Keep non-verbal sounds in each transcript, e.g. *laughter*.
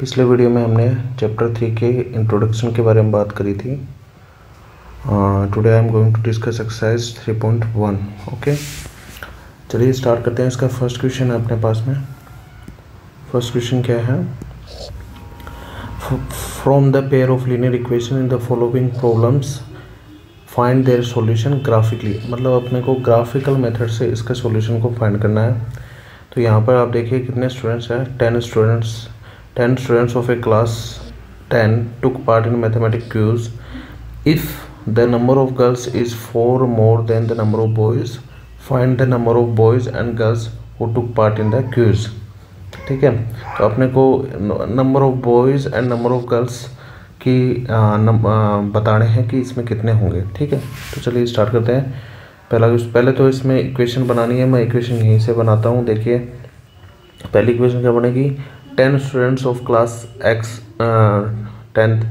पिछले वीडियो में हमने चैप्टर थ्री के इंट्रोडक्शन के बारे में बात करी थी। Today I am going to discuss exercise three point one okay चलिए स्टार्ट करते हैं इसका फ़र्स्ट क्वेश्चन है अपने पास में। फ़र्स्ट क्वेश्चन क्या है? From the pair of linear equation in the following problems find their solution graphically मतलब अपने को ग्राफिकल मेथड से इसका सॉल्यूशन को फाइंड करना है। तो यहाँ पर आप देखिए कितने स्टूडेंट्स हैं। Ten students ten students of a class ten took part in mathematic quiz if the number of girls is four more than the number of boys find the number of boys and girls who took part in the quiz ठीक है? तो अपने को number of boys and number of girls की बताने हैं कि इसमें कितने होंगे। ठीक है? तो चलिए स्टार्ट करते हैं। पहला पहले तो इसमें इक्वेशन बनानी है, मैं इक्वेशन यहीं से बनाता हूँ, देखिए। पहली इक्वेशन क्या बनेगी? Ten students of class X tenth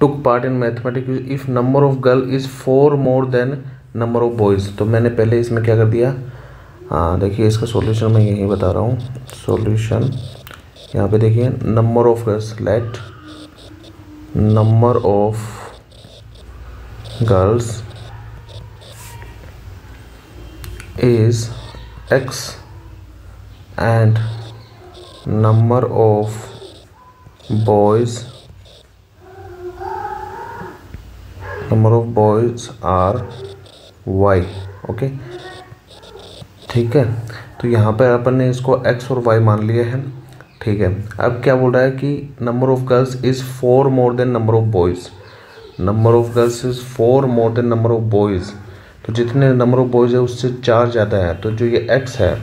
took part in mathematics if number of girl is four more than number of boys तो मैंने पहले इसमें क्या कर दिया? हाँ देखिए, इसका सॉल्यूशन मैं यहीं बता रहा हूँ। सॉल्यूशन यहाँ पे देखिए number of girls let number of girls is x and number of boys, number of boys are y okay ठीक है? तो यहाँ पर अपन ने इसको x और y मान लिया है, ठीक है? अब क्या बोल रहा है कि number of girls is four more than number of boys number of girls is four more than number of boys तो जितने नंबर ऑफ़ बॉयज़ है, उससे चार ज़्यादा है। तो जो ये एक्स है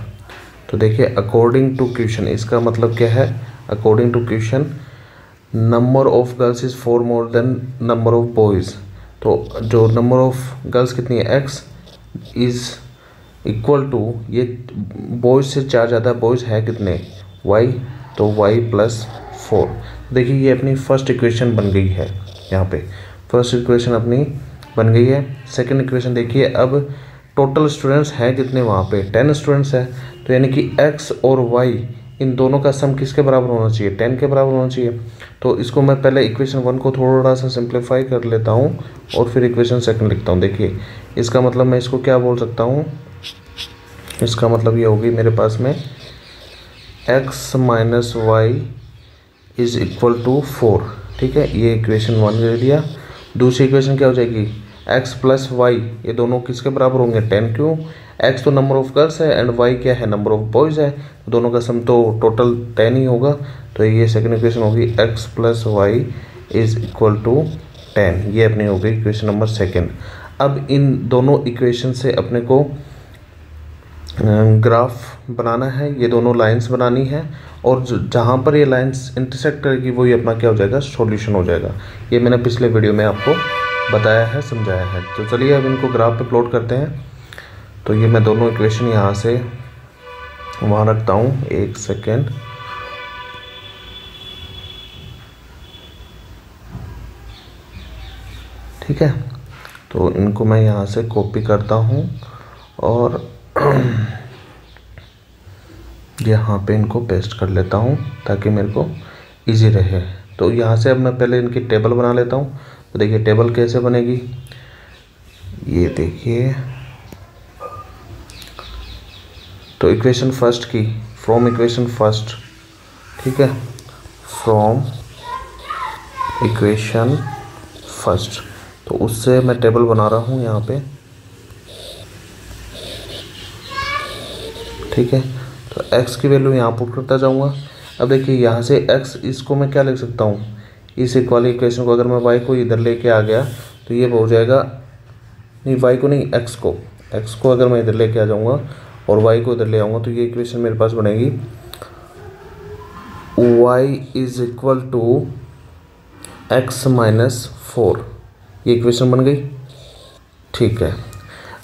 तो देखिए अकॉर्डिंग टू क्वेश्चन इसका मतलब क्या है? According to question number of girls is four more than number of boys तो जो नंबर ऑफ़ गर्ल्स कितनी है? एक्स इज़ इक्वल टू ये बॉयज़ से चार ज़्यादा बॉयज़ है कितने? वाई तो वाई प्लस फोर देखिए, ये अपनी फ़र्स्ट इक्वेशन बन गई है यहाँ पे। फ़र्स्ट इक्वेशन अपनी बन गई है। सेकेंड इक्वेशन देखिए, अब टोटल स्टूडेंट्स हैं कितने वहाँ पे? टेन स्टूडेंट्स हैं। तो यानी कि एक्स और वाई इन दोनों का सम किसके बराबर होना चाहिए? टेन के बराबर होना चाहिए। तो इसको मैं पहले इक्वेशन वन को थोड़ा सा सिंप्लीफाई कर लेता हूँ और फिर इक्वेशन सेकंड लिखता हूँ। देखिए, इसका मतलब मैं इसको क्या बोल सकता हूँ? इसका मतलब ये होगी मेरे पास में x minus y is equal to four ठीक है, ये इक्वेशन वन ले लिया। दूसरी इक्वेशन क्या हो जाएगी? एक्स प्लस वाई ये दोनों किसके बराबर होंगे? टेन क्यों? एक्स तो नंबर ऑफ़ गर्ल्स है एंड वाई क्या है? नंबर ऑफ़ बॉयज़ है। तो दोनों का सम तो टोटल टेन ही होगा। तो ये सेकेंड इक्वेशन होगी x plus y is equal to ten ये अपनी होगी इक्वेशन नंबर सेकेंड अब इन दोनों इक्वेशन से अपने को ग्राफ बनाना है। ये दोनों लाइंस बनानी है। और जहाँ पर ये लाइंस इंटरसेक्ट करेगी, वही अपना क्या हो जाएगा? सॉल्यूशन हो जाएगा। ये मैंने पिछले वीडियो में आपको बताया है, समझाया है। तो चलिए अब इनको ग्राफ पे प्लॉट करते हैं। तो ये मैं दोनों इक्वेशन यहाँ से वहाँ रखता हूँ। एक सेकेंड ठीक है? तो इनको मैं यहाँ से कॉपी करता हूँ और *clears throat* यहाँ पे इनको पेस्ट कर लेता हूँ ताकि मेरे को इजी रहे। तो यहाँ से अब मैं पहले इनकी टेबल बना लेता हूँ। तो देखिए टेबल कैसे बनेगी? ये देखिए। तो इक्वेशन फ़र्स्ट की फ्रॉम इक्वेशन फ़र्स्ट ठीक है? फ्रॉम इक्वेशन फ़र्स्ट तो उससे मैं टेबल बना रहा हूँ यहाँ पे। ठीक है? तो x की वैल्यू यहाँ पुट करता जाऊँगा। अब देखिए, यहाँ से x, इसको मैं क्या लिख सकता हूँ? इस इक्वाली इक्वेशन को अगर मैं वाई को इधर लेके आ गया तो ये हो जाएगा। नहीं वाई को नहीं एक्स को। एक्स को अगर मैं इधर लेके आ जाऊँगा और वाई को इधर ले आऊँगा तो ये इक्वेशन मेरे पास बनेगी। Y is equal to x minus four ये इक्वेशन बन गई। ठीक है।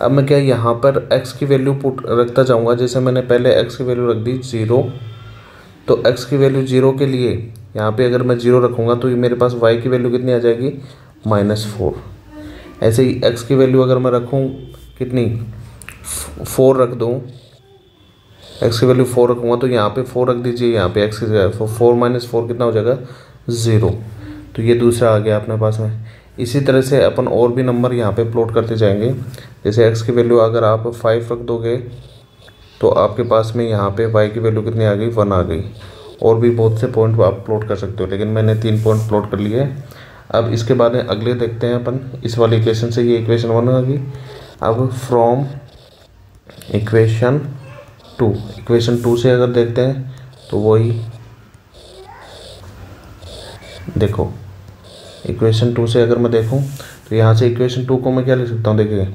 अब मैं क्या यहाँ पर x की वैल्यू पुट रखता जाऊँगा? जैसे मैंने पहले x की वैल्यू रख दी ज़ीरो तो x की वैल्यू ज़ीरो के लिए यहाँ पे अगर मैं ज़ीरो रखूँगा तो मेरे पास y की वैल्यू कितनी आ जाएगी? माइनस फोर ऐसे ही x की वैल्यू अगर मैं रखूँ, कितनी? फोर रख दूँ। एक्स की वैल्यू फोर रखूँगा तो यहाँ पे फोर रख दीजिए, यहाँ पे एक्स की जगह फोर माइनस फोर कितना हो जाएगा? ज़ीरो तो ये दूसरा आ गया अपने पास में। इसी तरह से अपन और भी नंबर यहाँ पे प्लॉट करते जाएँगे। जैसे एक्स की वैल्यू अगर आप फाइव रख दोगे तो आपके पास में यहाँ पे वाई की वैल्यू कितनी आ गई? वन आ गई। और भी बहुत से पॉइंट आप प्लॉट कर सकते हो, लेकिन मैंने तीन पॉइंट प्लॉट कर लिए। अब इसके बाद में अगले देखते हैं अपन, इस वाली इक्वेशन से ये इक्वेशन वन गई अब from equation two equation two से अगर देखते हैं तो वही देखो इक्वेशन टू से अगर मैं देखूँ तो यहाँ से इक्वेशन टू को मैं क्या लिख सकता हूँ, देखिए,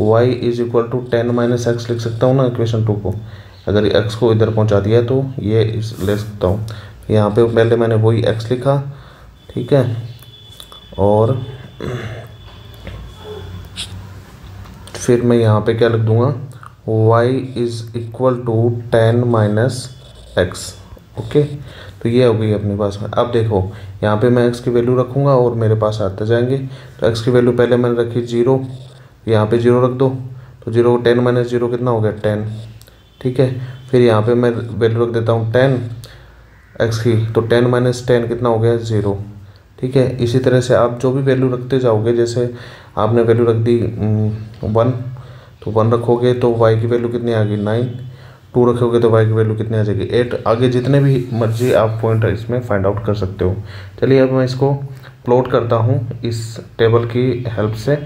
y is equal to ten minus x लिख सकता हूँ ना इक्वेशन टू को। अगर एक्स को इधर पहुँचा दिया तो ये इस ले सकता हूँ। यहाँ पे पहले मैंने वही एक्स लिखा, ठीक है? और फिर मैं यहाँ पे क्या लिख दूँगा? y is equal to ten minus x okay? तो ये हो गई अपने पास में। अब देखो, यहाँ पे मैं x की वैल्यू रखूँगा और मेरे पास आते जाएँगे। तो x की वैल्यू पहले मैंने रखी ज़ीरो यहाँ पे ज़ीरो रख दो। तो ज़ीरो टेन माइनस ज़ीरो कितना हो गया? टेन ठीक है? फिर यहाँ पे मैं वैल्यू रख देता हूँ टेन एक्स की तो टेन माइनस टेन कितना हो गया? ज़ीरो ठीक है? इसी तरह से आप जो भी वैल्यू रखते जाओगे, जैसे आपने वैल्यू रख दी वन तो वन रखोगे तो वाई की वैल्यू कितनी आ गई? नाइन टू रखोगे तो वाई की वैल्यू कितनी आ जाएगी? एट आगे जितने भी मर्ज़ी आप पॉइंट इसमें फाइंड आउट कर सकते हो। चलिए अब मैं इसको प्लॉट करता हूँ इस टेबल की हेल्प से।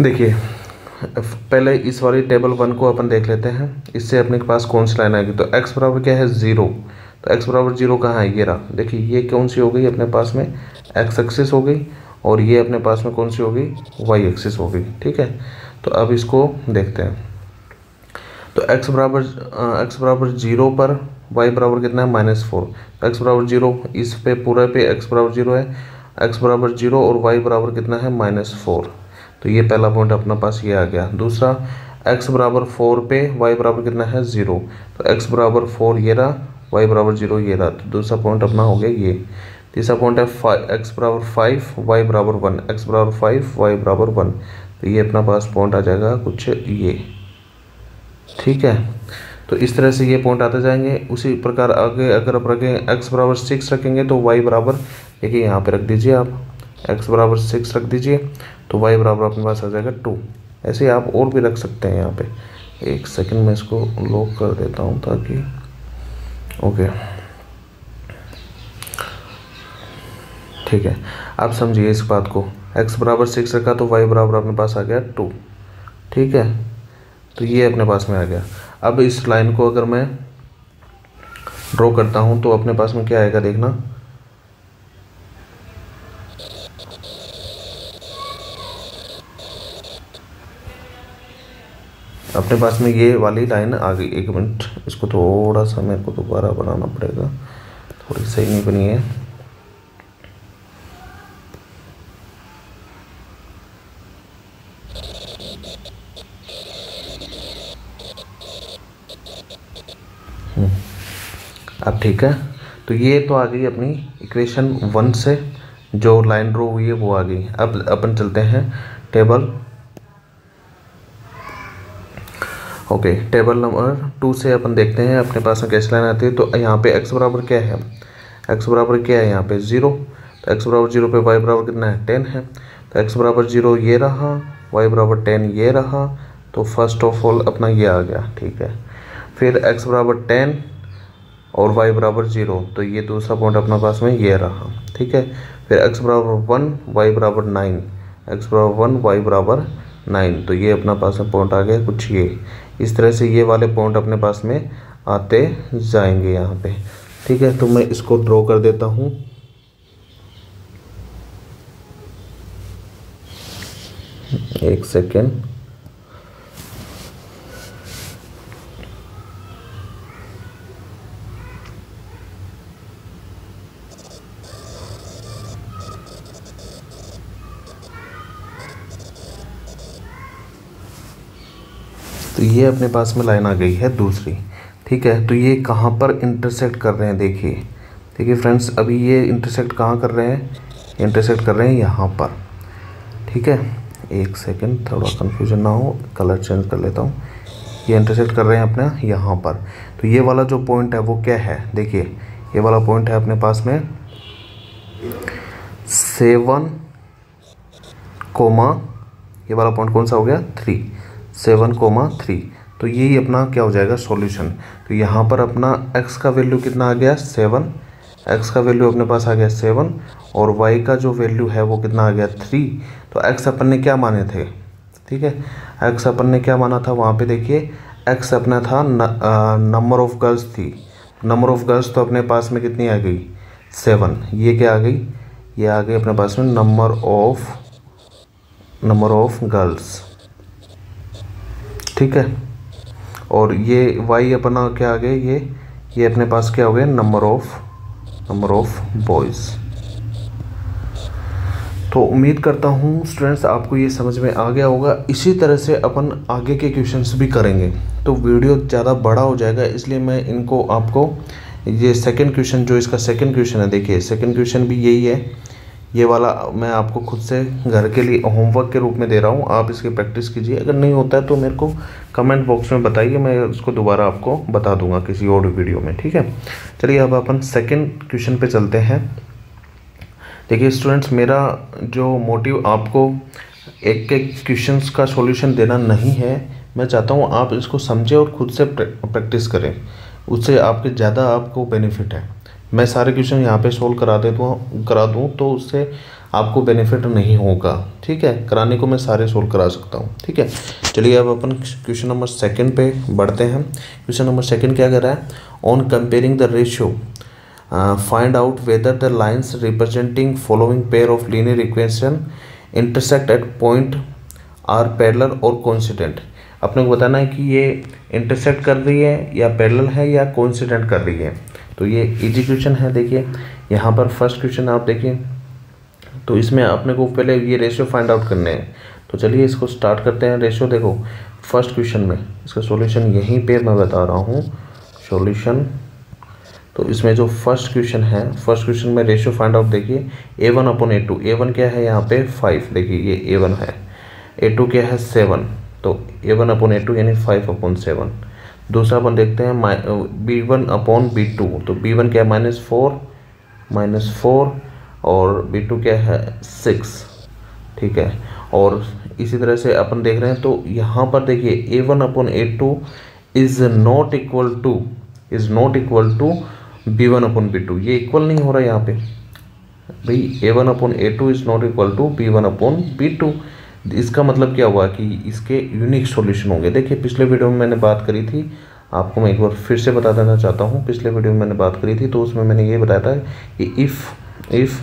देखिए पहले इस वाली टेबल वन को अपन देख लेते हैं। इससे अपने पास कौन सी लाइन आएगी? तो एक्स बराबर क्या है? ज़ीरो तो एक्स बराबर ज़ीरो कहाँ है? ये रहा। देखिए, ये कौन सी हो गई अपने पास में? एक्स एक्सिस हो गई और ये अपने पास में कौन सी हो गई? वाई एक्सिस हो गई। ठीक है? तो अब इसको देखते हैं। तो x बराबर x बराबर ज़ीरो पर y बराबर कितना है? माइनस फोर एक्स बराबर ज़ीरो इस पे, पूरे पे x बराबर ज़ीरो है। x बराबर ज़ीरो और y बराबर कितना है? माइनस फोर तो ये पहला पॉइंट अपना पास ये आ गया। दूसरा, x बराबर फोर पे y बराबर कितना है? ज़ीरो तो x बराबर फोर ये रहा, y बराबर ज़ीरो ये रहा। तो दूसरा पॉइंट अपना हो गया ये। तीसरा पॉइंट है एक्स बराबर फाइव वाई बराबर वन एक्स बराबर फाइव वाई बराबर वन तो ये अपना पास पॉइंट आ जाएगा कुछ ये। ठीक है? तो इस तरह से ये पॉइंट आते जाएँगे। उसी प्रकार आगे अगर आप रखें एक्स बराबर सिक्स रखेंगे तो वाई बराबर, देखिए यहाँ पे रख दीजिए आप। एक्स बराबर सिक्स रख दीजिए तो वाई बराबर अपने पास आ जाएगा टू ऐसे आप और भी रख सकते हैं यहाँ पे। एक सेकंड में इसको लॉक कर देता हूँ ताकि ओके ठीक है आप समझिए इस बात को। X बराबर सिक्स रखा तो y बराबर अपने पास आ गया टू ठीक है? तो ये अपने पास में आ गया। अब इस लाइन को अगर मैं ड्रॉ करता हूँ तो अपने पास में क्या आएगा देखना? अपने पास में ये वाली लाइन आ गई। एक मिनट, इसको थोड़ा सा मेरे को दोबारा बनाना पड़ेगा। थोड़ी सही नहीं बनी है। अब ठीक है। तो ये तो आ गई अपनी इक्वेशन वन से, जो लाइन ड्रो हुई है वो आ गई। अब अपन चलते हैं table okay table number two से अपन देखते हैं, अपने पास में कैसे लाइन आती है तो यहाँ पे एक्स बराबर क्या है? एक्स बराबर क्या है? यहाँ पे ज़ीरो तो एक्स बराबर ज़ीरो पे वाई बराबर कितना है? टेन है. तो एक्स बराबर ज़ीरो ये रहा वाई बराबर टेन ये रहा तो फ़र्स्ट ऑफ़ ऑल अपना ये आ गया, ठीक है. फिर एक्स बराबर टेन और वाई बराबर ज़ीरो तो ये दूसरा पॉइंट अपने पास में ये रहा, ठीक है. फिर एक्स बराबर वन वाई बराबर नाइन एक्स बराबर वन वाई बराबर नाइन तो ये अपना पास में पॉइंट आ गया, कुछ ये. इस तरह से ये वाले पॉइंट अपने पास में आते जाएँगे यहाँ पे। ठीक है तो मैं इसको ड्रॉ कर देता हूँ। एक सेकेंड तो ये अपने पास में लाइन आ गई है दूसरी। ठीक है तो ये कहाँ पर इंटरसेक्ट कर रहे हैं देखिए। देखिए फ्रेंड्स अभी ये इंटरसेक्ट कहाँ कर रहे हैं? इंटरसेक्ट कर रहे हैं यहाँ पर। ठीक है, एक सेकंड थोड़ा कन्फ्यूज़न ना हो कलर चेंज कर लेता हूँ। ये इंटरसेक्ट कर रहे हैं अपने यहाँ पर। तो ये वाला जो पॉइंट है वो क्या है? देखिए, ये वाला पॉइंट है अपने पास में सेवन कोमा ये वाला पॉइंट कौन सा हो गया? Three seven comma three. तो यही अपना क्या हो जाएगा सॉल्यूशन। तो यहाँ पर अपना x का वैल्यू कितना आ गया? सेवन। x का वैल्यू अपने पास आ गया सेवन। और y का जो वैल्यू है वो कितना आ गया? थ्री। तो x अपन ने क्या माने थे? ठीक है? x अपन ने क्या माना था? वहाँ पे देखिए, x अपना था नंबर ऑफ़ गर्ल्स थी। नंबर ऑफ़ गर्ल्स तो अपने पास में कितनी आ गई? सेवन। ये क्या आ गई? ये आ गई अपने पास में number of number of girls ठीक है? और ये वाई अपना क्या आ गया? ये ये अपने पास क्या हो गया? Number of number of boys तो उम्मीद करता हूँ स्टूडेंट्स आपको ये समझ में आ गया होगा। इसी तरह से अपन आगे के क्वेश्चंस भी करेंगे। तो वीडियो ज़्यादा बड़ा हो जाएगा, इसलिए मैं इनको आपको, ये सेकंड क्वेश्चन जो इसका सेकंड क्वेश्चन है, देखिए सेकंड क्वेश्चन भी यही है। ये वाला मैं आपको खुद से घर के लिए होमवर्क के रूप में दे रहा हूँ। आप इसकी प्रैक्टिस कीजिए। अगर नहीं होता है तो मेरे को कमेंट बॉक्स में बताइए। मैं उसको दोबारा आपको बता दूँगा किसी और वीडियो में, ठीक है? चलिए अब अपन सेकेंड क्वेश्चन पे चलते हैं। देखिए स्टूडेंट्स मेरा जो मोटिव आपको एक एक क्वेश्चंस का सॉल्यूशन देना नहीं है, मैं चाहता हूँ आप इसको समझें और खुद से प्रैक्टिस करें। उससे आपके, ज़्यादा आपको बेनिफिट है। मैं सारे क्वेश्चन यहाँ पे सोल्व करा देता हूँ करा दूँ तो उससे आपको बेनिफिट नहीं होगा। ठीक है? कराने को मैं सारे सोल्व करा सकता हूँ। ठीक है? चलिए अब अपन क्वेश्चन नंबर सेकंड पे बढ़ते हैं। क्वेश्चन नंबर सेकंड क्या कर रहा है? On comparing the ratio find out whether the lines representing following pair of linear equation intersect at point are parallel और कॉन्सिडेंट अपने को बताना है कि ये इंटरसेक्ट कर रही है या पैरल है या कॉन्सिडेंट कर रही है। तो ये इजी क्वेश्चन है, देखिए। यहाँ पर फ़र्स्ट क्वेश्चन आप देखिए। तो इसमें अपने को पहले ये रेशियो फाइंड आउट करने हैं। तो चलिए इसको स्टार्ट करते हैं। रेशियो देखो फ़र्स्ट क्वेश्चन में, इसका सॉल्यूशन यहीं पे मैं बता रहा हूँ। सॉल्यूशन तो इसमें जो फ़र्स्ट क्वेश्चन है फ़र्स्ट क्वेश्चन में रेशियो फाइंड आउट देखिए। A one upon a two a one क्या है यहाँ पे? फाइव देखिए, ये ए वन है। ए टू क्या है? सेवन तो a one upon a two यानी फाइव अपॉन सेवन दूसरा अपन देखते हैं b one upon b two तो बी वन क्या है? माइनस फोर माइनस फोर और बी टू क्या है? सिक्स ठीक है? और इसी तरह से अपन देख रहे हैं तो यहाँ पर देखिए a one upon a two is not equal to is not equal to b one upon b two ये इक्वल नहीं हो रहा है यहाँ पे। भाई a one upon a two is not equal to b one upon b two इसका मतलब क्या हुआ कि इसके यूनिक सॉल्यूशन होंगे। देखिए, पिछले वीडियो में मैंने बात करी थी, आपको मैं एक बार फिर से बता देना चाहता हूँ। पिछले वीडियो में मैंने बात करी थी तो उसमें मैंने ये बताया था कि if if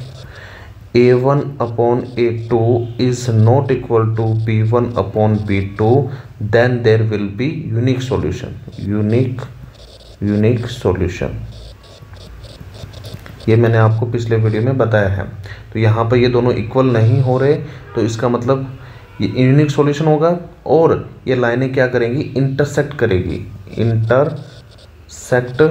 a one upon a two is not equal to b one upon b two then there will be unique solution unique unique solution ये मैंने आपको पिछले वीडियो में बताया है। तो यहाँ पर ये दोनों इक्वल नहीं हो रहे तो इसका मतलब ये यूनिक सॉल्यूशन होगा और ये लाइनें क्या करेंगी? इंटरसेक्ट करेगी। इंटरसेक्ट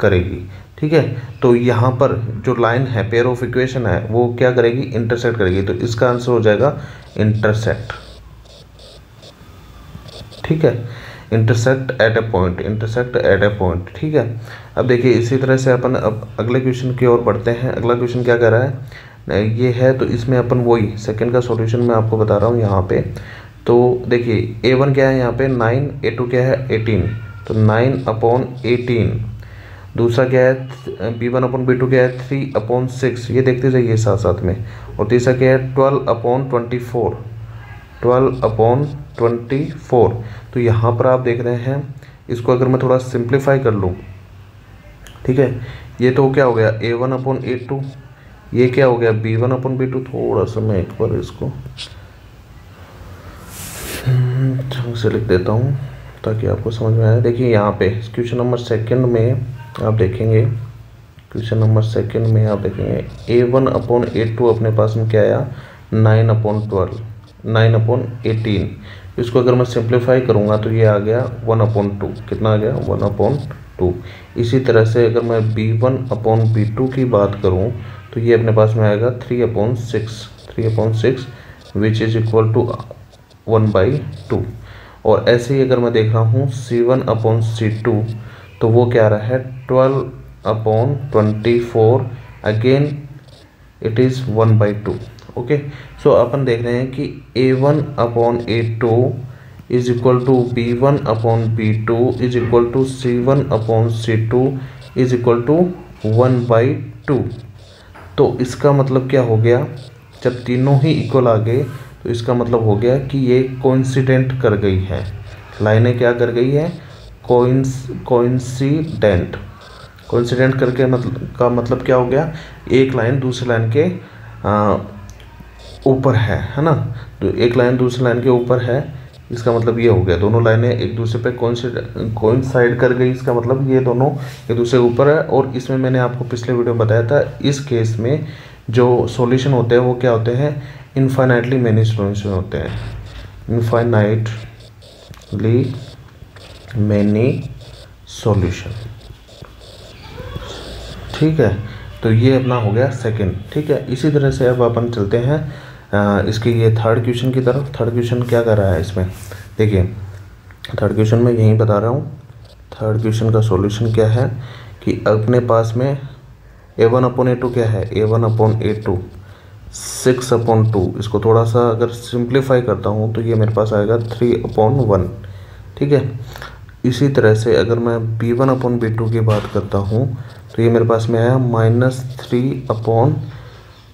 करेगी। ठीक है? तो यहाँ पर जो लाइन है पेयर ऑफ़ इक्वेशन है, वो क्या करेगी? इंटरसेक्ट करेगी। तो इसका आंसर हो जाएगा इंटरसेक्ट ठीक है? Intersect at a point intersect at a point ठीक है? अब देखिए, इसी तरह से अपन अब अगले क्वेश्चन की ओर बढ़ते हैं। अगला क्वेश्चन क्या कर रहा है? ये है तो इसमें अपन वही सेकंड का सॉल्यूशन मैं आपको बता रहा हूँ यहाँ पे। तो देखिए ए वन क्या है यहाँ पे? नाइन ए टू क्या है? एटीन तो नाइन अपॉन एटीन दूसरा क्या है? B one upon b two क्या है? थ्री अपॉन सिक्स ये देखते जाइए साथ साथ में। और तीसरा क्या है? Twelve upon twenty four twelve upon twenty four तो यहाँ पर आप देख रहे हैं, इसको अगर मैं थोड़ा सिंप्लीफाई कर लूँ, ठीक है? ये तो क्या हो गया? A one upon a two ये क्या हो गया? B one upon b two थोड़ा सा मैं एक बार इसको से लिख देता हूँ ताकि आपको समझ में आए। देखिए यहाँ पे क्वेश्चन नंबर सेकंड में आप देखेंगे। क्वेश्चन नंबर सेकंड में आप देखेंगे a one upon a two अपने पास में क्या आया? Nine upon twelve nine upon eighteen इसको अगर मैं सिंप्लीफाई करूँगा तो ये आ गया वन अपॉन टू कितना आ गया? वन अपॉन टू इसी तरह से अगर मैं b one upon b two की बात करूँ तो ये अपने पास में आएगा three upon six three upon six which is equal to one by two और ऐसे ही अगर मैं देख रहा हूँ c one upon c two तो वो क्या आ रहा है? Twelve upon twenty four again it is one by two okay so अपन देख रहे हैं कि a one upon a two is equal to b one upon b two is equal to c one upon c two is equal to one by two तो इसका मतलब क्या हो गया? जब तीनों ही इक्वल आ गए तो इसका मतलब हो गया कि ये कोइंसिडेंट कर गई है। लाइनें क्या कर गई है? कोइंस कोइंसिडेंट कोइंसिडेंट करके मतलब का मतलब क्या हो गया? एक लाइन दूसरी लाइन के ऊपर है है ना? तो एक लाइन दूसरी लाइन के ऊपर है इसका मतलब ये हो गया, दोनों लाइनें एक दूसरे पे कौन साइड कर गई, इसका मतलब ये दोनों एक दूसरे ऊपर है। और इसमें मैंने आपको पिछले वीडियो में बताया था, इस केस में जो सॉल्यूशन होते हैं वो क्या होते हैं? इनफाइनाइटली मैनी सॉल्यूशन होते हैं। इनफाइनाइटली मैनी सॉल्यूशन ठीक है तो ये अपना हो गया सेकंड ठीक है, इसी तरह से अब अपन चलते हैं। इसकी ये थर्ड क्वेश्चन की तरफ़ थर्ड क्वेश्चन क्या कर रहा है इसमें? देखिए थर्ड क्वेश्चन में यहीं बता रहा हूँ थर्ड क्वेश्चन का सॉल्यूशन क्या है कि अपने पास में a one upon a two क्या है? A one upon a two six upon two इसको थोड़ा सा अगर सिंप्लीफाई करता हूँ तो ये मेरे पास आएगा थ्री अपॉन वन ठीक है? इसी तरह से अगर मैं b one upon b two की बात करता हूँ तो ये मेरे पास में आया minus three upon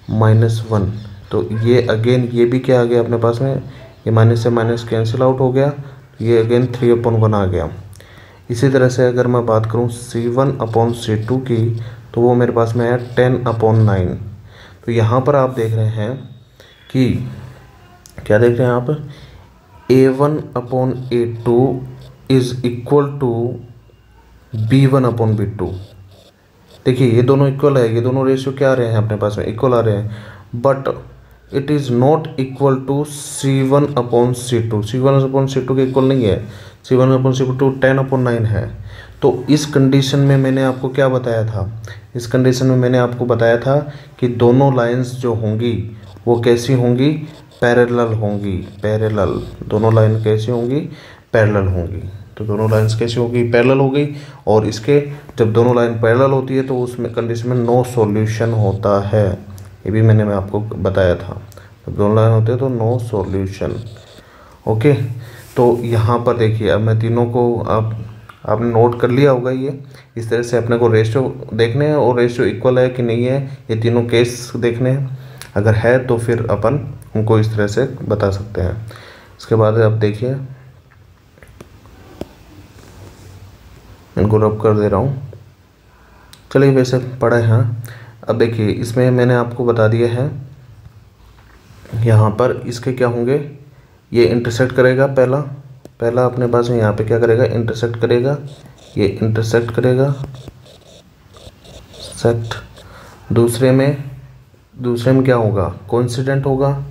minus one तो ये अगेन ये भी क्या आ गया अपने पास में? ये माइनस से माइनस कैंसिल आउट हो गया। ये अगेन थ्री अपॉन वन आ गया। इसी तरह से अगर मैं बात करूँ c one upon c two की तो वो मेरे पास में है टेन अपॉन नाइन तो यहाँ पर आप देख रहे हैं कि, क्या देख रहे हैं आप? A one upon a two is equal to b one upon b two देखिए, ये दोनों इक्वल है। ये दोनों रेशियो क्या आ रहे हैं अपने पास में? इक्वल आ रहे हैं। But it is not equal to c one upon c two c one upon c two के इक्वल नहीं है. C one upon c two ten upon nine है. तो इस कंडीशन में मैंने आपको क्या बताया था? इस कंडीशन में मैंने आपको बताया था कि दोनों लाइंस जो होंगी, वो कैसी होंगी? पैरेलल होंगी. पैरेलल दोनों लाइन कैसी होंगी? पैरेलल होंगी. तो दोनों लाइंस कैसी होगी? पैरेलल हो गई. और इसके जब दोनों लाइन पैरेलल होती है तो उसमें कंडीशन में नो सॉल्यूशन होता है. ये भी मैंने, मैं आपको बताया था। जब दोनों लाइन होते हैं तो नो सॉल्यूशन ओके तो यहाँ पर देखिए, अब मैं तीनों को, आप, आपने नोट कर लिया होगा ये। इस तरह से अपने को रेशियो देखने हैं, और रेशियो इक्वल है कि नहीं है, ये तीनों केस देखने हैं। अगर है तो फिर अपन उनको इस तरह से बता सकते हैं। इसके बाद अब देखिए, इनको रब कर दे रहा हूँ। चलिए वैसे पढ़े हैं। अब देखिए, इसमें मैंने आपको बता दिया है, यहाँ पर इसके क्या होंगे? ये इंटरसेक्ट करेगा पहला पहला अपने पास में यहाँ पे क्या करेगा? इंटरसेक्ट करेगा, ये इंटरसेक्ट करेगा सेक्ट दूसरे में दूसरे में क्या होगा? कोइंसिडेंट होगा,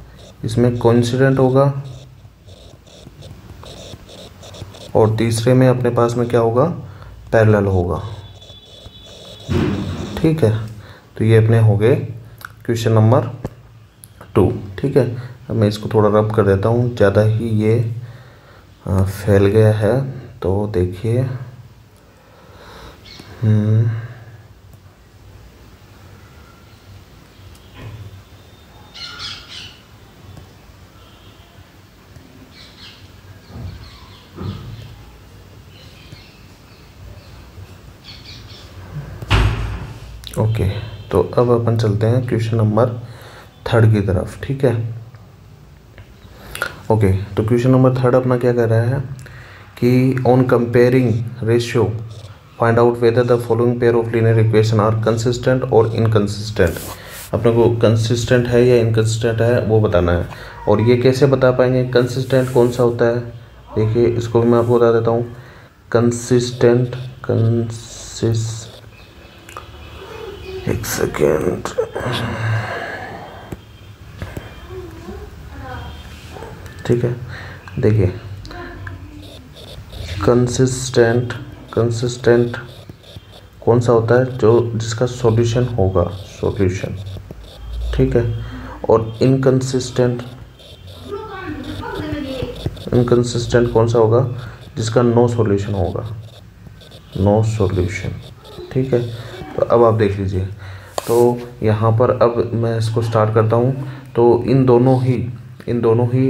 इसमें कोइंसिडेंट होगा, और तीसरे में अपने पास में क्या होगा? पैरेलल होगा। ठीक है? तो ये अपने हो गए क्वेश्चन नंबर टू, ठीक है अब मैं इसको थोड़ा रब कर देता हूँ, ज़्यादा ही ये फैल गया है तो देखिए हम्म। ओके तो अब अपन चलते हैं क्वेश्चन नंबर थर्ड की तरफ़, ठीक है? ओके तो क्वेश्चन नंबर थर्ड अपना क्या कर रहा है कि on comparing ratio find out whether the following pair of linear equation are consistent और इनकंसिस्टेंट अपने को कंसिस्टेंट है या इनकंसिस्टेंट है, वो बताना है। और ये कैसे बता पाएँगे कंसिस्टेंट कौन सा होता है? देखिए, इसको भी मैं आपको बता देता हूँ। कंसिस्टेंट कंसिस एक सेकेंड ठीक है? देखिए। कंसिस्टेंट कंसिस्टेंट कौन सा होता है? जो जिसका सॉल्यूशन होगा सॉल्यूशन ठीक है? और इनकंसिस्टेंट इनकन्सिस्टेंट कौन सा होगा? जिसका नो सॉल्यूशन होगा। नो सॉल्यूशन ठीक है? तो अब आप देख लीजिए। तो यहाँ पर अब मैं इसको स्टार्ट करता हूँ। तो इन दोनों ही, इन दोनों ही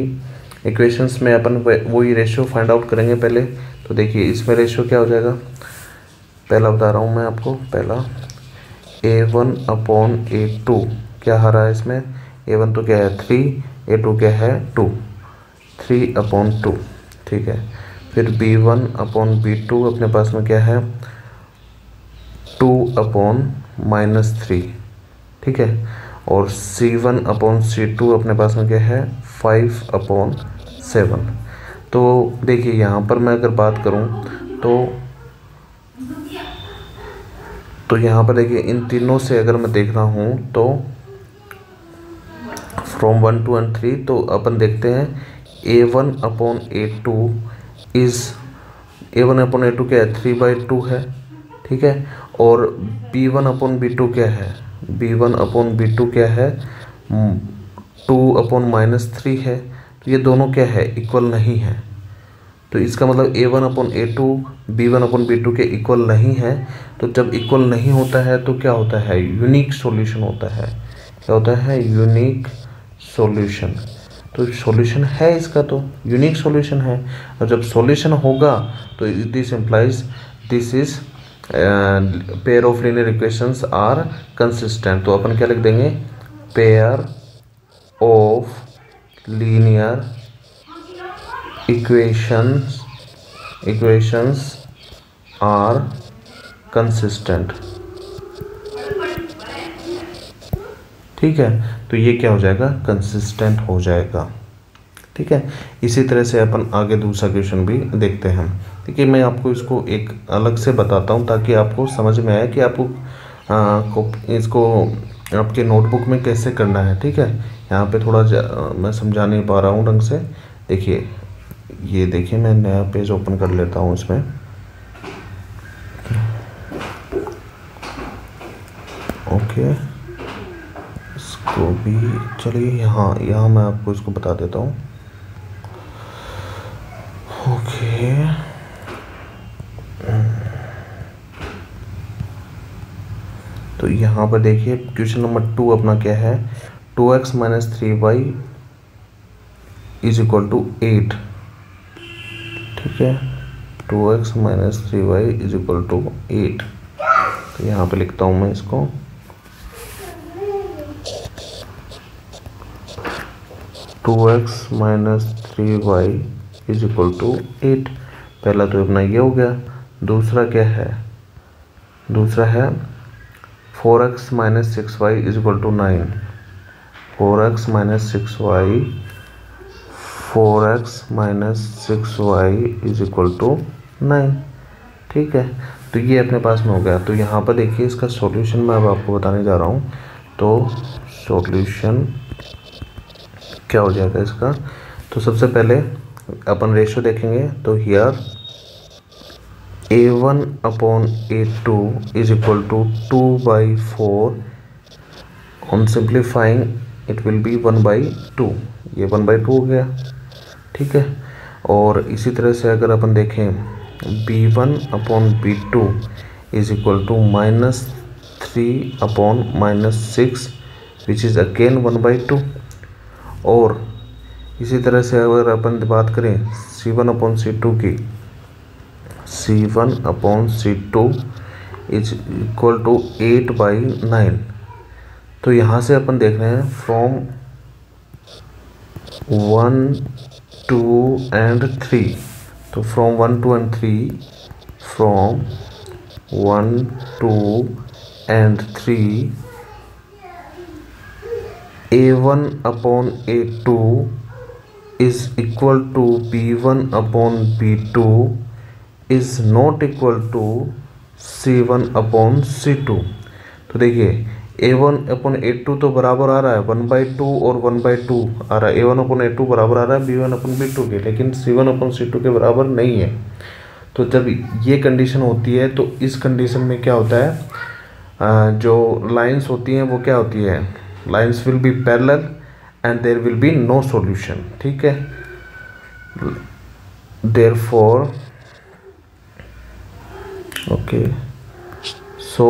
इक्वेशंस में अपन वही रेशियो फाइंड आउट करेंगे पहले। तो देखिए, इसमें रेशियो क्या हो जाएगा? पहला बता रहा हूँ मैं आपको, पहला। A one upon a two क्या आ रहा है इसमें? ए वन तो क्या है? थ्री ए टू क्या है? टू थ्री अपॉन टू ठीक है। फिर b one upon b two अपने पास में क्या है? टू अपॉन माइनस थ्री, ठीक है? और c one upon c two अपने पास में क्या है? Five upon seven. तो देखिए, यहाँ पर मैं अगर बात करूँ तो तो यहाँ पर देखिए, इन तीनों से अगर मैं देख रहा हूँ तो from one two and three तो अपन देखते हैं a one upon a two is a one upon a two क्या है? थ्री बाई टू है, ठीक है? और b one upon b two क्या है? B one upon b two क्या है? टू अपॉन माइनस थ्री है। तो ये दोनों क्या है? इक्वल नहीं है। तो इसका मतलब a one upon a two b one upon b two के इक्वल नहीं है। तो जब इक्वल नहीं होता है तो क्या होता है? यूनिक सॉल्यूशन होता है। क्या होता है? यूनिक सॉल्यूशन तो सॉल्यूशन है इसका तो। यूनिक सॉल्यूशन है। और जब सॉल्यूशन होगा तो this implies this is pair of linear equations are consistent तो अपन क्या लिख देंगे? Pair of linear equations equations are consistent ठीक है? तो ये क्या हो जाएगा? कंसिस्टेंट हो जाएगा। ठीक है? इसी तरह से अपन आगे दूसरा क्वेश्चन भी देखते हैं। देखिए मैं आपको इसको एक अलग से बताता हूँ ताकि आपको समझ में आए कि आपको आ, को इसको आपके नोटबुक में कैसे करना है ठीक है? यहाँ पे थोड़ा मैं समझा नहीं पा रहा हूँ ढंग से। देखिए ये देखिए मैं नया पेज ओपन कर लेता हूँ इसमें। ओके। इसको भी चलिए यहाँ यहाँ मैं आपको इसको बता देता हूँ। ओके तो यहाँ पर देखिए क्वेश्चन नंबर टू अपना क्या है? Two x minus three y is equal to eight ठीक है? Two x minus three y is equal to eight तो यहाँ पे लिखता हूँ मैं इसको। Two x minus three y is equal to eight पहला तो अपना ये हो गया। दूसरा क्या है? दूसरा है four x minus six y is equal to nine four x minus six y four x minus six y is equal to nine ठीक है? तो ये अपने पास में हो गया। तो यहाँ पर देखिए इसका सॉल्यूशन मैं अब आपको बताने जा रहा हूँ। तो सॉल्यूशन क्या हो जाएगा इसका? तो सबसे पहले अपन रेशो देखेंगे तो here a one upon a two is equal to two by four on simplifying it will be one by two ये वन बाई टू हो गया, ठीक है? और इसी तरह से अगर अपन देखें b one upon b two is equal to minus three upon minus six which is again one by two और इसी तरह से अगर अपन बात करें c one upon c two की c one upon c two is equal to eight by nine तो यहाँ से अपन देख रहे हैं from one two and three तो from one two and three from one two and three a one upon a two two b one upon b two is not equal to c one upon c two तो देखिए ए one अपन ए two तो बराबर आ रहा है one by two और one by two आ रहा है। ए वन अपन ए टू बराबर आ रहा है b one upon b two के, लेकिन सी वन अपन सी टू के बराबर नहीं है। तो जब ये कंडीशन होती है तो इस कंडीशन में क्या होता है? जो लाइंस होती हैं, वो क्या होती है? Lines will be parallel and there will be no solution ठीक है? Therefore okay so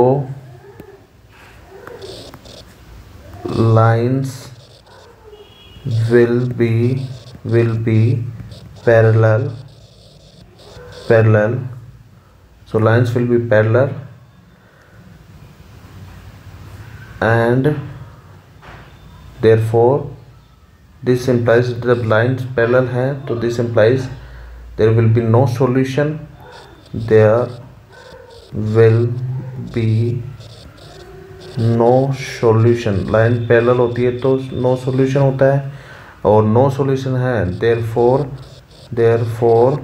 lines will be will be parallel parallel so lines will be parallel and therefore this implies the lines parallel hai so this implies there will be no solution. There will be no solution line parallel होती है तो no solution होता है, और no solution है therefore therefore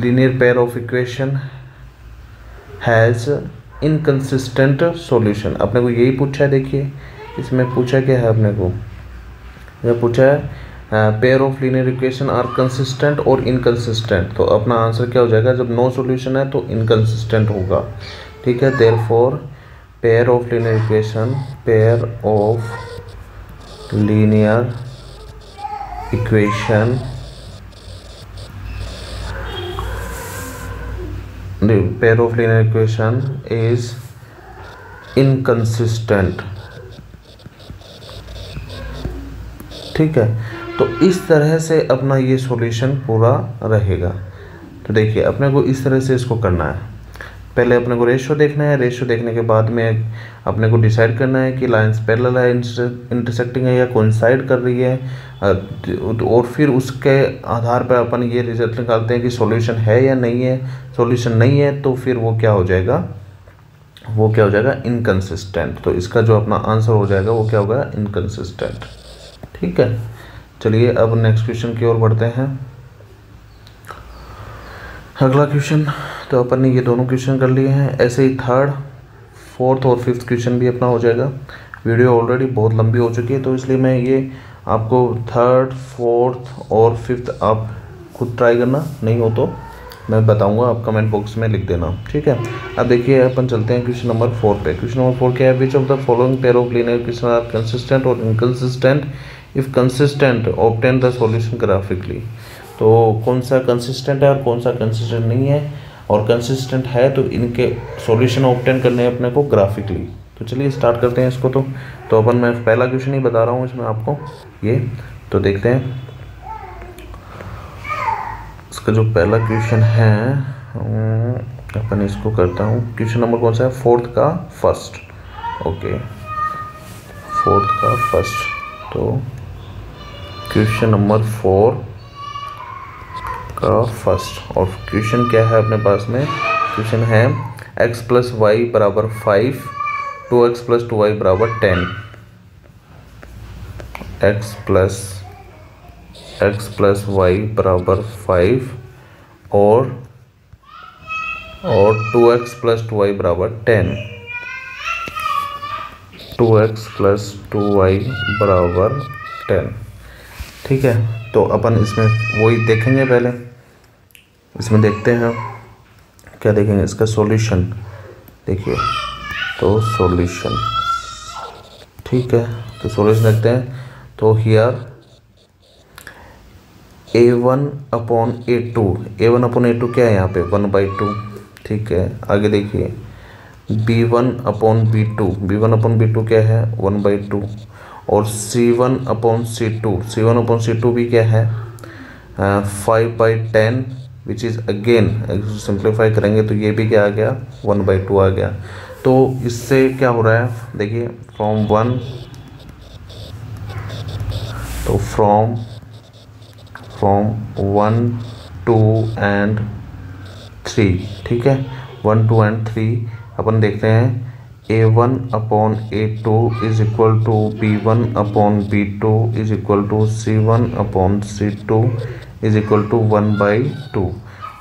linear pair of equation has inconsistent solution अपने को यही पूछा है, देखिए। इसमें पूछा क्या है अपने को? यह पूछा है pair of linear equation are consistent और इनकन्सिस्टेंट तो अपना आंसर क्या हो जाएगा? जब नो सॉल्यूशन है तो इनकन्सिस्टेंट होगा। ठीक है therefore pair of linear equation pair of linear equation pair of linear equation is inconsistent. ठीक है? तो इस तरह से अपना ये सॉल्यूशन पूरा रहेगा। तो देखिए, अपने को इस तरह से इसको करना है। पहले अपने को रेशो देखना है। रेशो देखने के बाद में अपने को डिसाइड करना है कि लाइंस पैरेलल है इंटरसेक्टिंग है या कोइंसाइड कर रही है। और फिर उसके आधार पर अपन ये रिज़ल्ट निकालते हैं कि सॉल्यूशन है या नहीं है। सॉल्यूशन नहीं है तो फिर वो क्या हो जाएगा? वो क्या हो जाएगा? इनकन्सिस्टेंट तो इसका जो अपना आंसर हो जाएगा वो क्या होगा? इनकन्सिस्टेंट ठीक है। चलिए अब नेक्स्ट क्वेश्चन की ओर बढ़ते हैं। अगला क्वेश्चन तो अपन ने ये दोनों क्वेश्चन कर लिए हैं। ऐसे ही थर्ड फोर्थ और फिफ्थ क्वेश्चन भी अपना हो जाएगा। वीडियो ऑलरेडी बहुत लंबी हो चुकी है तो इसलिए मैं ये आपको थर्ड फोर्थ और फिफ्थ आप खुद ट्राई करना। नहीं हो तो मैं बताऊँगा, आप कमेंट बॉक्स में लिख देना। ठीक है? अब देखिए, अपन चलते हैं क्वेश्चन नंबर फोर पे। क्वेश्चन नंबर फोर क्या है? Which of the following pair of linear question are consistent और inconsistent if consistent obtain the solution graphically तो कौन सा कंसिस्टेंट है और कौन सा कंसिस्टेंट नहीं है? और कंसिस्टेंट है तो इनके सॉल्यूशन ऑप्टेन करने हैं अपने को ग्राफिकली तो चलिए स्टार्ट करते हैं इसको तो। तो अपन मैं पहला क्वेश्चन ही बता रहा हूँ इसमें आपको। ये तो देखते हैं। इसका जो पहला क्वेश्चन है अपन इसको करता हूँ। क्वेश्चन नंबर कौन सा है? फोर्थ का फ़र्स्ट ओके फोर्थ का फ़र्स्ट तो क्वेश्चन नंबर फोर का फ़र्स्ट और क्वेश्चन क्या है अपने पास में? क्वेश्चन है एक्स प्लस वाई बराबर five two X plus two Y बराबर ten X plus X plus Y बराबर फाइव और और two X plus two Y बराबर ten two X plus two Y बराबर टेन ठीक है? तो अपन इसमें वही देखेंगे पहले। इसमें देखते हैं क्या देखेंगे। इसका सॉल्यूशन देखिए। तो सॉल्यूशन ठीक है तो सॉल्यूशन देखते हैं। तो here A one upon A two A one upon A two क्या है यहाँ पे? वन बाई टू ठीक है, आगे देखिए। B one upon B two B one upon B two क्या है? वन बाई टू और C one upon C two C one upon C two भी क्या है? Five by ten which is again simplify करेंगे तो ये भी क्या आ गया? वन बाई टू आ गया। तो इससे क्या हो रहा है? देखिए फ्रॉम वन तो from from one two and three ठीक है? वन टू एंड थ्री अपन देखते हैं। A one upon A two is equal to B one upon B two is equal to C one upon C two is equal to one by two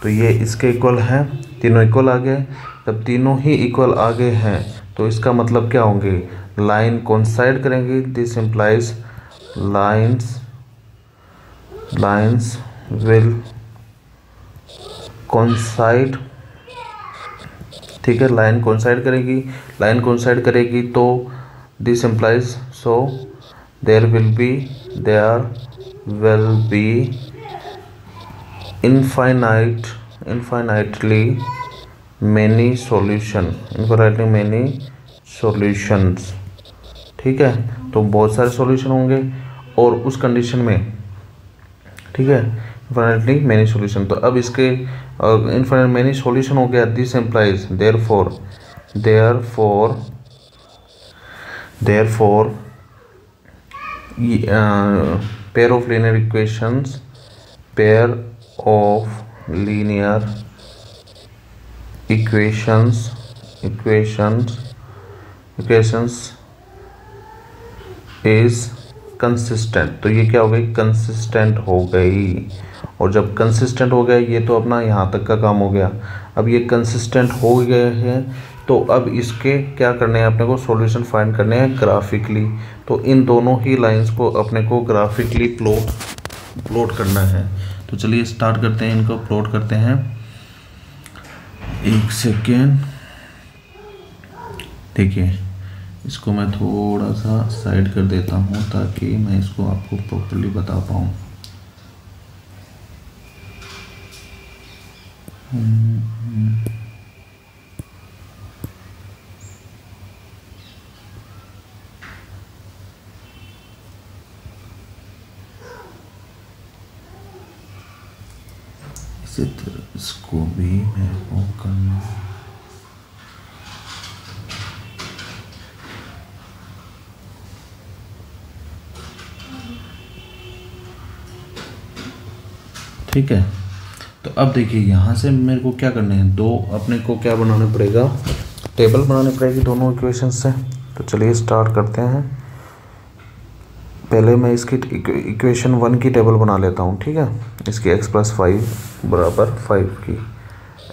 तो ये इसके equal है। तीनों equal आ गए। जब तीनों ही इक्वल आगे हैं। तो इसका मतलब क्या होंगे? लाइन कॉन्साइड करेंगे? This implies lines lines will coincide ठीक है, लाइन कॉन्साइड करेगी। लाइन कॉन्साइड करेगी तो this implies so there will be there will be infinite infinitely many solution infinitely many solutions ठीक है तो बहुत सारे सॉल्यूशन होंगे और उस कंडीशन में, ठीक है इनफाइनाइटली मैनी सॉल्यूशन तो अब इसके इन्फाइनेट मैनी सॉल्यूशन हो गया this implies therefore therefore therefore pair of linear equations pair of linear equations equations equations is consistent तो ये क्या हो गई? कंसिस्टेंट हो गई। और जब कंसिस्टेंट हो गया, ये तो अपना यहाँ तक का काम हो गया। अब ये कंसिस्टेंट हो गए हैं तो अब इसके क्या करने हैं? अपने को सॉल्यूशन फाइंड करने हैं ग्राफिकली तो इन दोनों ही लाइंस को अपने को ग्राफिकली प्लॉट प्लॉट करना है। तो चलिए स्टार्ट करते हैं, इनको प्लॉट करते हैं। एक सेकेंड देखिए, इसको मैं थोड़ा सा साइड कर देता हूँ ताकि मैं इसको आपको प्रॉपरली बता पाऊँ। इसी तरह इसको भी मैं वो करना। ठीक है। तो अब देखिए, यहाँ से मेरे को क्या करने हैं? दो, अपने को क्या बनाना पड़ेगा? टेबल बनानी पड़ेगी दोनों इक्वेशन से। तो चलिए स्टार्ट करते हैं। पहले मैं इसकी इक्वेशन वन की टेबल बना लेता हूँ, ठीक है? इसकी एक्स प्लस फाइव बराबर फाइव की।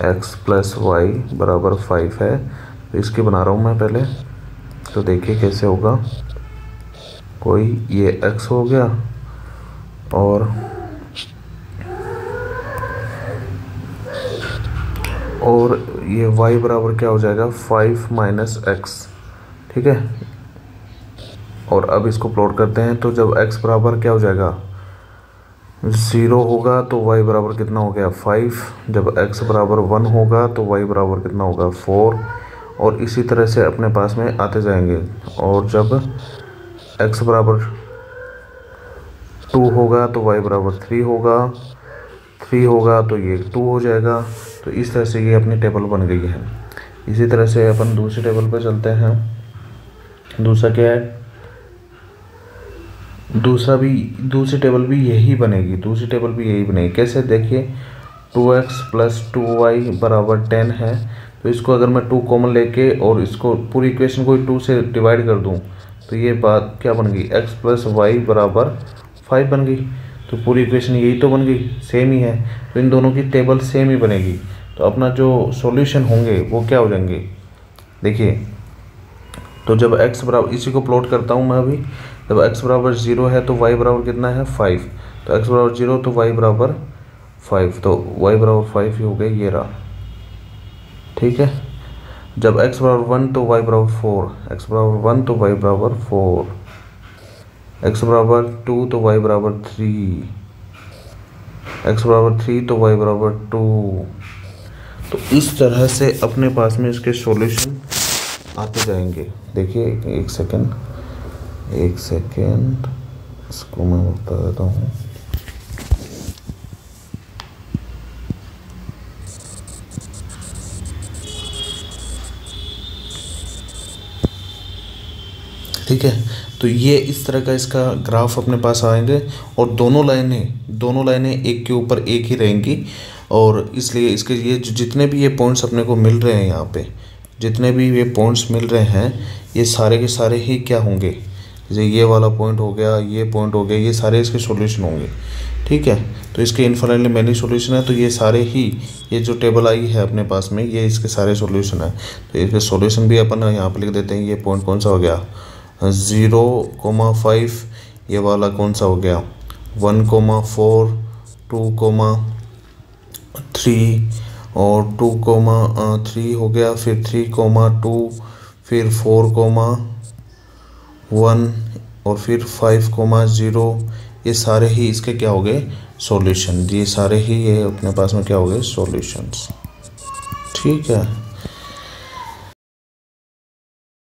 एक्स प्लस वाई बराबर फाइव है। तो इसकी बना रहा हूँ मैं पहले। तो देखिए कैसे होगा। कोई, ये एक्स हो गया और और ये y बराबर क्या हो जाएगा? फाइव माइनस एक्स ठीक है? और अब इसको प्लॉट करते हैं तो जब x बराबर क्या हो जाएगा? ज़ीरो होगा तो y बराबर कितना हो गया? फाइव जब x बराबर वन होगा तो y बराबर कितना होगा? फोर और इसी तरह से अपने पास में आते जाएँगे। और जब x बराबर टू होगा तो y बराबर थ्री होगा। थ्री होगा तो ये टू हो जाएगा। तो इस तरह से ये अपनी टेबल बन गई है। इसी तरह से अपन दूसरी टेबल पर चलते हैं। दूसरा क्या है? दूसरा भी, दूसरी टेबल भी यही बनेगी। दूसरी टेबल भी यही बनेगी। कैसे? देखिए two X plus two Y बराबर टेन है। तो इसको अगर मैं टू कॉमन लेके और इसको पूरी इक्वेशन को टू से डिवाइड कर दूँ तो ये बात क्या बन गई? एक्स प्लस वाई बराबर फाइव बन गई। तो पूरी इक्वेशन यही तो बन गई सेम ही है। तो इन दोनों की टेबल सेम ही बनेगी। तो अपना जो सॉल्यूशन होंगे, वो क्या हो जाएँगे? देखिए तो जब x बराबर, इसी को प्लॉट करता हूँ मैं अभी, जब x बराबर ज़ीरो है तो y बराबर कितना है? फाइव तो x बराबर ज़ीरो तो y बराबर फाइव तो y बराबर फाइव ही हो गया ये रहा। ठीक है? जब x बराबर वन तो y बराबर फोर एक्स बराबर वन तो y बराबर फोर एक्स बराबर टू तो वाई बराबर थ्री एक्स बराबर थ्री तो वाई बराबर टू तो इस तरह से अपने पास में इसके सॉल्यूशन आते जाएँगे। देखिए, एक सेकेंड एक सेकेंड इसको मैं बता देता हूँ। ठीक है तो ये इस तरह का इसका ग्राफ अपने पास आएँगे और दोनों लाइनें दोनों लाइनें एक के ऊपर एक ही रहेंगी और इसलिए इसके ये जितने भी ये पॉइंट्स अपने को मिल रहे हैं यहाँ पे, जितने भी ये पॉइंट्स मिल रहे हैं, ये सारे के सारे ही क्या होंगे? जैसे ये वाला पॉइंट हो गया, ये पॉइंट हो गया, ये सारे इसके सॉल्यूशन होंगे। ठीक है? तो इसके इन्फाइनली मैनी सॉल्यूशन है तो ये सारे ही, ये जो टेबल आई है अपने पास में, ये इसके सारे सॉल्यूशन है। तो इसके सॉल्यूशन भी अपन यहाँ पर लिख देते हैं, ये पॉइंट कौन सा हो गया? ज़ीरो कोमा फाइव, ये वाला कौन सा हो गया? One comma four, two comma three और टू कोमा थ्री हो गया, फिर थ्री कोमा टू, फिर फोर कोमा वन और फिर फाइव कोमा ज़ीरो। ये सारे ही इसके क्या हो गए? सॉल्यूशन। ये सारे ही ये अपने पास में क्या हो गए? सॉल्यूशंस। ठीक है।